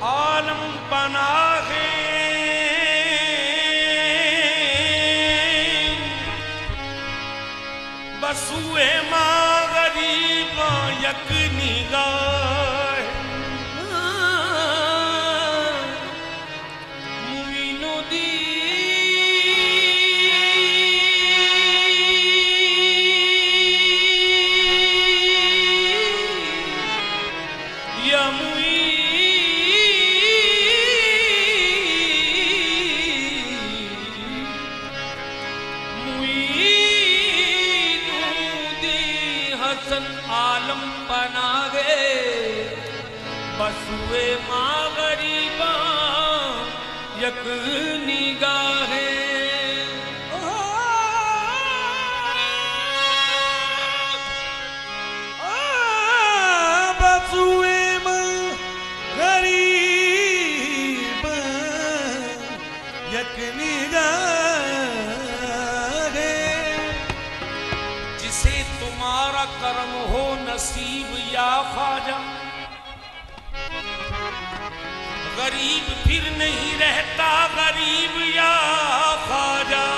عالم بنا ہے۔ بسوئے ماں غریباں یک نگاہ۔ عالم بنا گے بسوے ماں غریباں یک نگاہ رہتا غریب یا خواجہ؟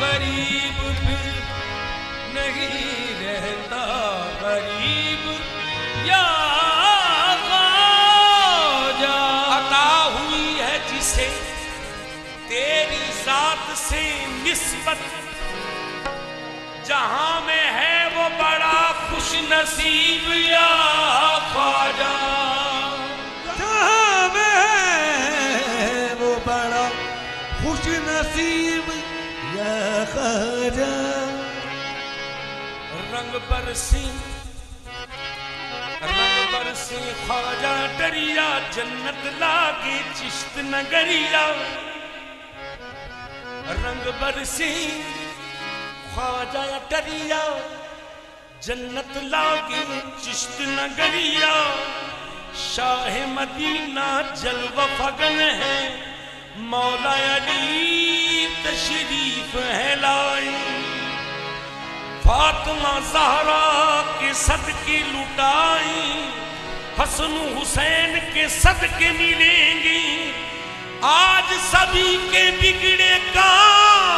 غریب پھر نہیں رہتا، غریب یا خواجہ؟ عطا ہوئی ہے جسے تیری ذات سے نسبت، جہاں نصیب یا خواجہ۔ جہاں میں وہ بڑا خوش نصیب یا خواجہ۔ رنگ برسی رنگ برسی خواجہ ڈریا جنت لاگے چشت نگریا۔ رنگ برسی خواجہ ڈریا۔ جنت لاگے چشت نگریا۔ شاہ مدینہ جلوہ فگن ہے۔ مولا علی تشریف ہے لائی فاطمہ زہرا کے صدقے لٹائی حسن حسین کے صدقے ملیں گی آج سبھی کے بگڑے کام